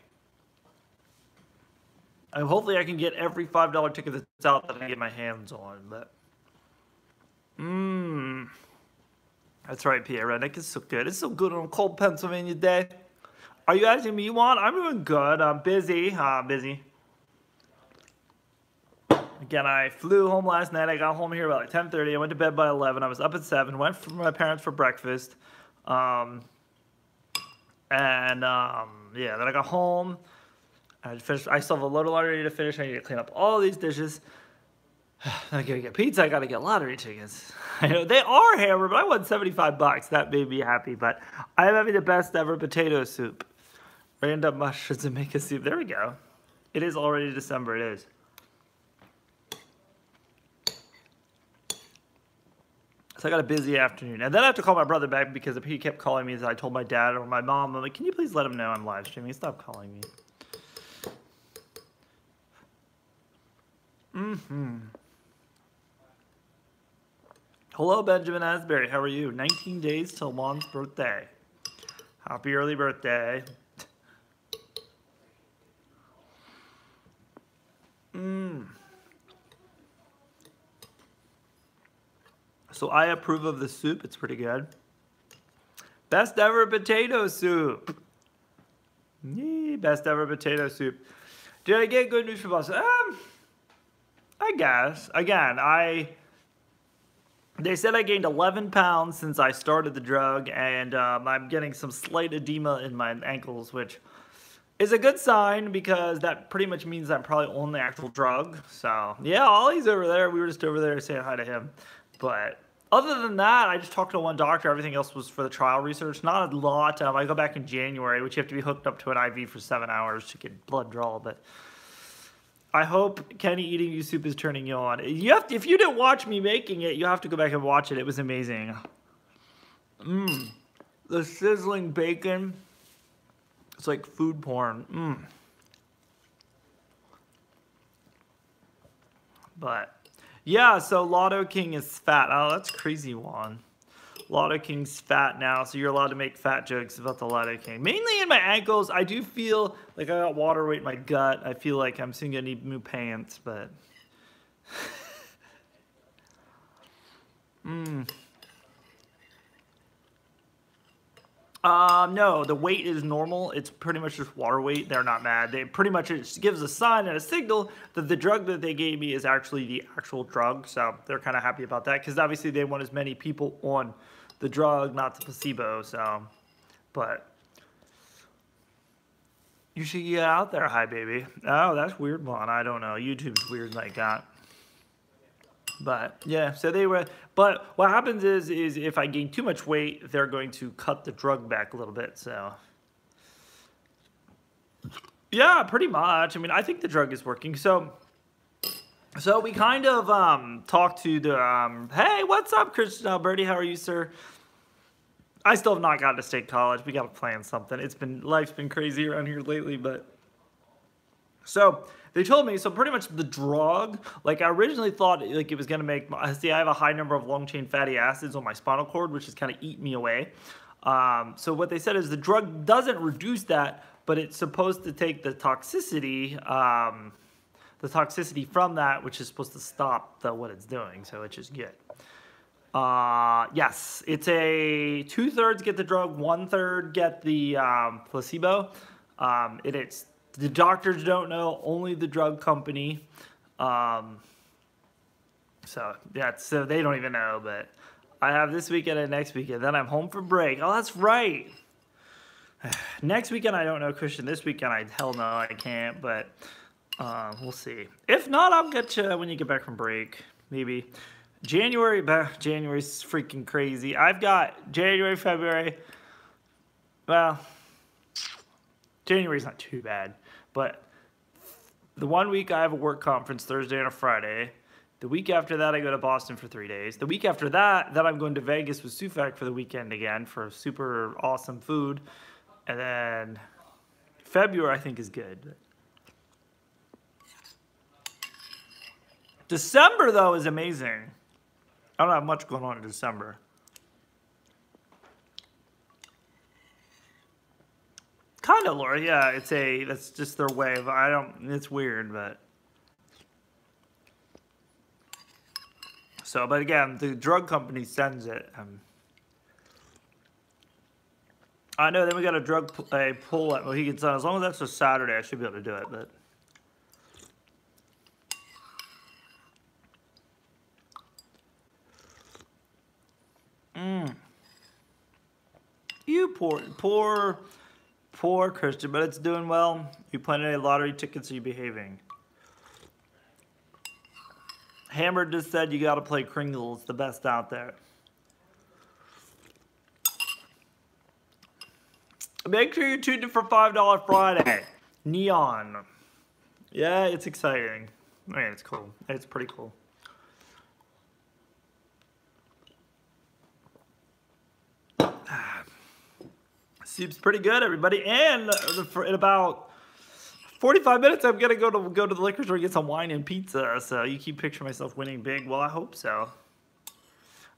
And hopefully I can get every $5 ticket that's out that I get my hands on, but... Mmm. That's right, Pierre Reddick. It's so good. It's so good on a cold Pennsylvania day. Are you asking me you want? I'm doing good. I'm busy. Uh, busy. Again, I flew home last night. I got home here about like 10.30. I went to bed by 11. I was up at 7. Went for my parents for breakfast. Um, and um, yeah, then I got home. I finished. I still have a load of lottery to finish. I need to clean up all these dishes. I gotta get pizza. I gotta get lottery tickets. I know they are hammered, but I won 75 bucks. That made me happy. But I'm having the best ever potato soup. Random mushrooms and make a soup. There we go. It is already December. It is. So I got a busy afternoon. And then I have to call my brother back because he kept calling me as I told my dad or my mom, I'm like, can you please let him know I'm live streaming? Stop calling me. Mm-hmm. Hello, Benjamin Asbury. How are you? 19 days till mom's birthday. Happy early birthday. Mmm. So I approve of the soup. It's pretty good. Best ever potato soup. Yee, best ever potato soup. Did I get good news from us? Um, I guess. Again, I. They said I gained 11 pounds since I started the drug, and um, I'm getting some slight edema in my ankles, which is a good sign because that pretty much means I'm probably on the actual drug. So, yeah, Ollie's over there. We were just over there saying hi to him. But other than that, I just talked to one doctor. Everything else was for the trial research. Not a lot. Um, I go back in January, which you have to be hooked up to an IV for seven hours to get blood draw. But I hope Kenny eating you soup is turning you on. You have to, if you didn't watch me making it, you have to go back and watch it. It was amazing. Mmm, the sizzling bacon. It's like food porn. Mmm. But yeah, so Lotto King is fat. Oh, that's crazy one. Lotto King's fat now, so you're allowed to make fat jokes about the Lotto King. Mainly in my ankles, I do feel like I got water weight in my gut. I feel like I'm soon gonna need new pants, but. Mmm. Um, no, the weight is normal. It's pretty much just water weight. They're not mad. They pretty much it gives a sign and a signal that the drug that they gave me is actually the actual drug. So they're kind of happy about that because obviously they want as many people on the drug, not the placebo. So, but you should get out there, hi baby. Oh, that's weird one. I don't know. YouTube's weird like that. But yeah, so they were. But what happens is, is if I gain too much weight, they're going to cut the drug back a little bit. So yeah, pretty much. I mean, I think the drug is working. So. So we kind of um, talked to the, um, hey, what's up, Christian Alberti? How are you, sir? I still have not gotten to state college. We got to plan something. It's been, life's been crazy around here lately, but. So they told me, so pretty much the drug, like I originally thought like it was gonna make, see I have a high number of long chain fatty acids on my spinal cord, which is kind of eat me away. Um, so what they said is the drug doesn't reduce that, but it's supposed to take the toxicity, um, the toxicity from that, which is supposed to stop the, what it's doing, so which is good. Uh, yes, it's a two thirds get the drug, one third get the um, placebo. Um, it, it's the doctors don't know, only the drug company. Um, so yeah, so they don't even know. But I have this weekend and next weekend. Then I'm home for break. Oh, that's right. next weekend I don't know, Christian. This weekend I hell no I can't. But uh, we'll see. If not, I'll get you when you get back from break. Maybe January. Bah, January's freaking crazy. I've got January, February. Well, January's not too bad. But the one week I have a work conference Thursday and a Friday. The week after that, I go to Boston for three days. The week after that, then I'm going to Vegas with Sufak for the weekend again for super awesome food. And then February, I think, is good. December, though, is amazing. I don't have much going on in December. Kind of, Laura. Yeah, it's a. That's just their way of. I don't. It's weird, but. So, but again, the drug company sends it. Um, I know. Then we got a drug a pull at Mohegan Sun. As long as that's a Saturday, I should be able to do it. But. Mm. You poor, poor Poor Christian, but it's doing well. You planted any lottery tickets, are you behaving? Hammer just said you got to play Kringle. It's the best out there. Make sure you tune in for $5 Friday. Neon. Yeah, it's exciting. I mean, it's cool. It's pretty cool. Seems pretty good, everybody. And for, in about 45 minutes, I'm gonna go to go to the liquor store and get some wine and pizza. So you keep picturing myself winning big. Well, I hope so.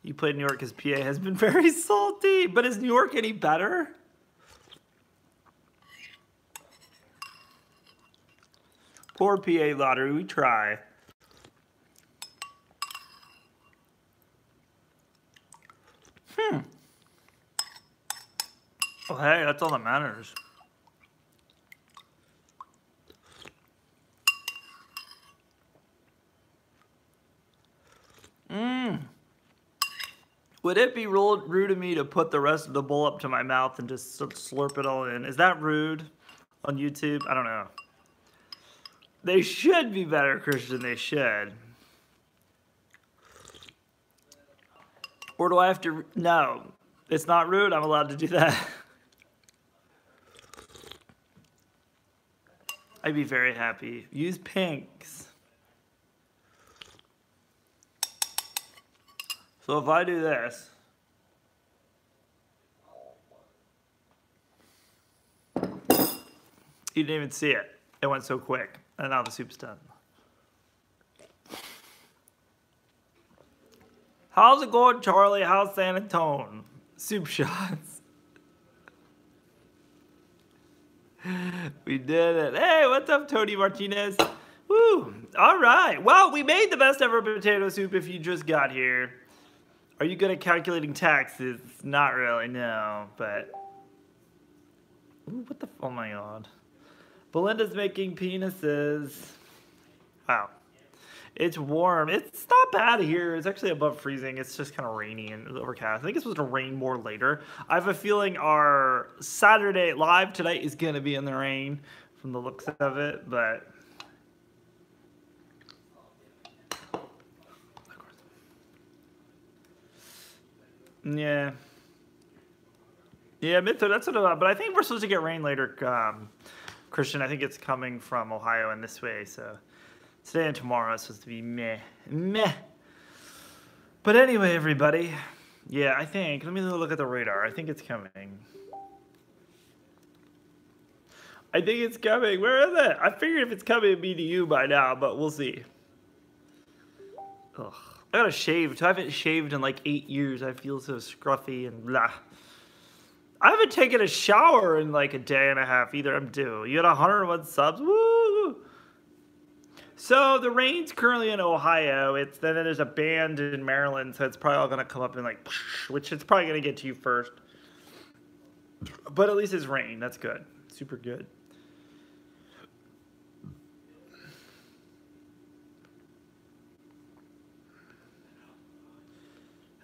You played New York because PA has been very salty. But is New York any better? Poor PA lottery. We try. Hmm. Oh, hey, that's all that matters. Mmm. Would it be rude, rude of me to put the rest of the bowl up to my mouth and just slurp it all in? Is that rude on YouTube? I don't know. They should be better, Christian. They should. Or do I have to? No, it's not rude. I'm allowed to do that. I'd be very happy. Use pinks. So if I do this, you didn't even see it. It went so quick. And now the soup's done. How's it going, Charlie? How's San Antone? Soup shots. we did it. Hey, what's up, Tony Martinez? Woo! All right. Well, we made the best ever potato soup if you just got here. Are you good at calculating taxes? Not really, no, but... Ooh, what the... Oh my god. Belinda's making penises. Wow. It's warm. It's not bad here. It's actually above freezing. It's just kind of rainy and overcast. I think it's supposed to rain more later. I have a feeling our Saturday live tonight is going to be in the rain from the looks of it, but Yeah. Yeah, Midfield, that's what about. But I think we're supposed to get rain later, um, Christian. I think it's coming from Ohio and this way. So today and tomorrow is supposed to be meh. Meh. But anyway, everybody. Yeah, I think. Let me look at the radar. I think it's coming. I think it's coming. Where is it? I figured if it's coming, it'd be to you by now, but we'll see. Ugh. I gotta shave. I haven't shaved in like eight years. I feel so scruffy and blah. I haven't taken a shower in like a day and a half either. I'm due. You had 101 subs. Woo! So the rain's currently in Ohio. It's then there's a band in Maryland, so it's probably all gonna come up in like, which it's probably gonna get to you first. But at least it's rain. That's good. Super good.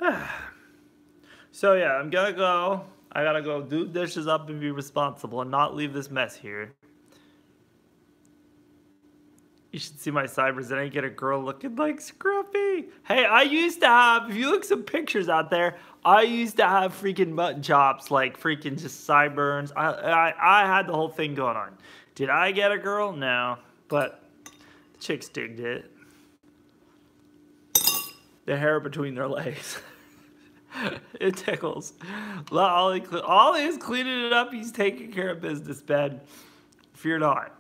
so yeah, I'm gonna go. I gotta go do dishes up and be responsible and not leave this mess here. You should see my cybers. And I get a girl looking like Scruffy. Hey, I used to have, if you look some pictures out there, I used to have freaking mutton chops, like freaking just sideburns. I, I, I had the whole thing going on. Did I get a girl? No, but the chicks digged it. The hair between their legs. it tickles. Ollie, Ollie cleaning it up. He's taking care of business, Ben. Fear not.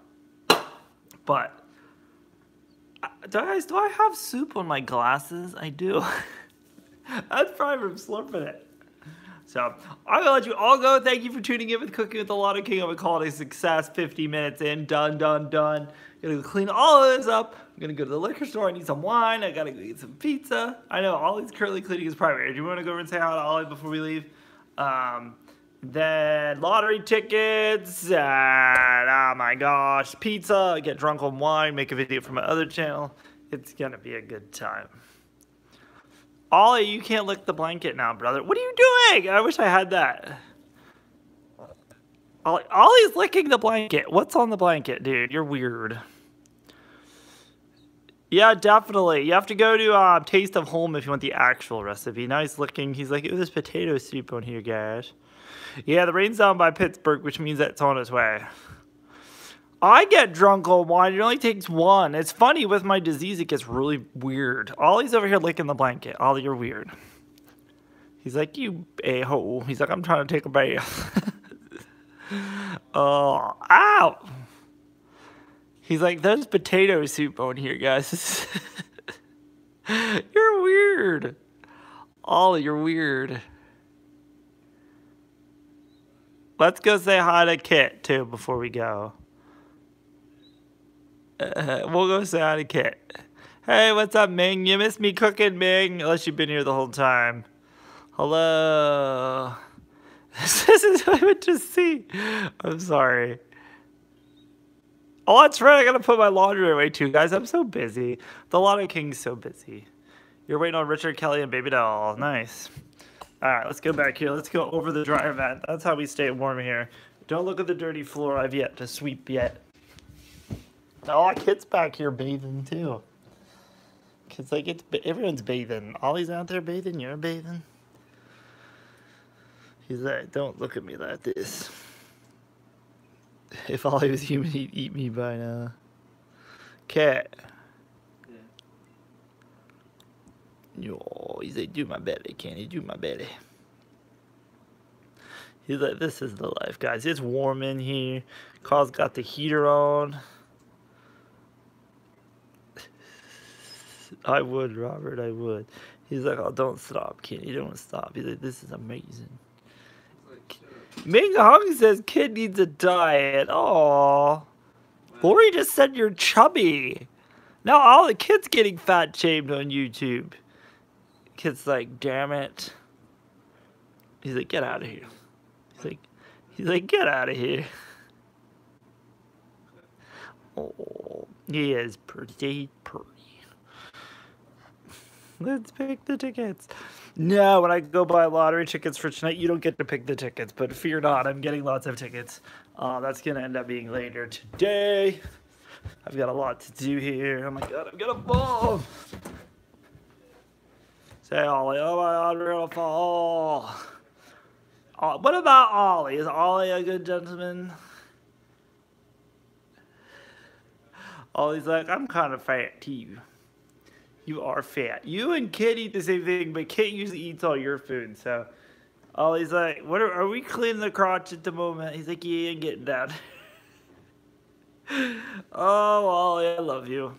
But, guys, do I have soup on my glasses? I do. That's probably from slurping it. So I'm gonna let you all go. Thank you for tuning in with Cooking with the Lotto King. I'm gonna call it a success. 50 minutes in, done, done, done. Gonna clean all of this up. I'm gonna go to the liquor store. I need some wine. I gotta go eat some pizza. I know Ollie's currently cleaning his private. Do you want to go over and say hi to Ollie before we leave? Um, then lottery tickets. And, oh my gosh, pizza. Get drunk on wine. Make a video for my other channel. It's gonna be a good time. Ollie, you can't lick the blanket now, brother. What are you doing? I wish I had that. Ollie, Ollie's licking the blanket. What's on the blanket, dude? You're weird. Yeah, definitely. You have to go to uh, Taste of Home if you want the actual recipe. Nice licking. He's like, oh, there's potato soup on here, guys. Yeah, the rain's down by Pittsburgh, which means that it's on its way. I get drunk on wine. It only takes one. It's funny with my disease, it gets really weird. Ollie's over here licking the blanket. Ollie, you're weird. He's like, you a hole. He's like, I'm trying to take a bath. oh, ow. He's like, there's potato soup on here, guys. you're weird. Ollie, you're weird. Let's go say hi to Kit, too, before we go. Uh, we'll go say hi to Kit. Hey, what's up, Ming? You missed me cooking, Ming? Unless you've been here the whole time. Hello. This is what I meant to see. I'm sorry. Oh, that's right. I gotta put my laundry away too, guys. I'm so busy. The Lotto King's so busy. You're waiting on Richard Kelly and Baby Doll. Nice. All right, let's go back here. Let's go over the dryer vent. That's how we stay warm here. Don't look at the dirty floor. I've yet to sweep yet. Oh, kids back here bathing too. Cause like it's everyone's bathing. Ollie's out there bathing. You're bathing. He's like, don't look at me like this. If Ollie was human, he'd eat me by now. Cat. Yo, he's like, do my belly, he? Do my belly. He's like, this is the life, guys. It's warm in here. Carl's got the heater on. I would, Robert, I would. He's like, oh, don't stop, Kenny. Don't stop. He's like, this is amazing. Ming Hung says kid needs a diet. Oh, Lori just said you're chubby. Now all the kids getting fat shamed on YouTube. Kid's like, damn it. He's like, get out of here. He's like, he's like, get out of here. Oh, he is pretty, pretty. Let's pick the tickets. No, when I go buy lottery tickets for tonight, you don't get to pick the tickets. But fear not, I'm getting lots of tickets. Uh, that's going to end up being later today. I've got a lot to do here. Oh my god, I've got a fall. Say Ollie, oh my god, we're gonna fall. Uh, what about Ollie? Is Ollie a good gentleman? Ollie's like, I'm kind of fat too. You are fat. You and Kit eat the same thing, but Kit usually eats all your food. So Ollie's like, what are, are we cleaning the crotch at the moment? He's like, yeah, getting down. oh, Ollie, I love you.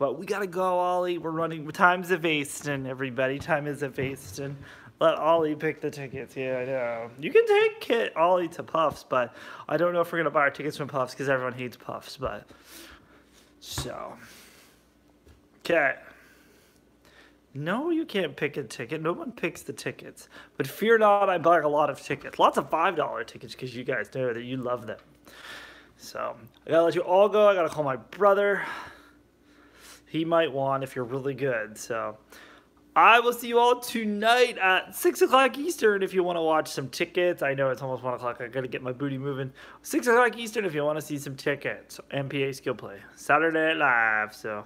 But we gotta go, Ollie. We're running. Time's of Aston, everybody. Time is of Aston. Let Ollie pick the tickets. Yeah, I know. You can take Kit Ollie to Puffs, but I don't know if we're gonna buy our tickets from Puffs because everyone hates Puffs. But so, okay. No, you can't pick a ticket. No one picks the tickets. But fear not, I buy a lot of tickets. Lots of $5 tickets because you guys know that you love them. So, I gotta let you all go. I gotta call my brother. He might want if you're really good. So, I will see you all tonight at 6 o'clock Eastern if you want to watch some tickets. I know it's almost 1 o'clock. I gotta get my booty moving. 6 o'clock Eastern if you want to see some tickets. MPA skill play. Saturday Night Live. So,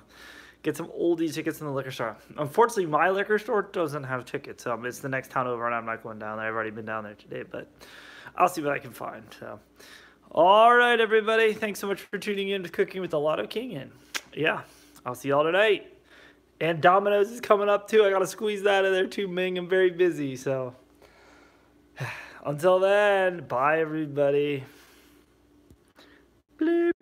get some oldie tickets in the liquor store. Unfortunately, my liquor store doesn't have tickets. Um, it's the next town over, and I'm not going down there. I've already been down there today, but I'll see what I can find. So, all right, everybody. Thanks so much for tuning in to Cooking with the Lotto King, and yeah, I'll see y'all tonight. And Domino's is coming up too. I gotta squeeze that in there too, Ming. I'm very busy, so until then, bye, everybody. Bloop.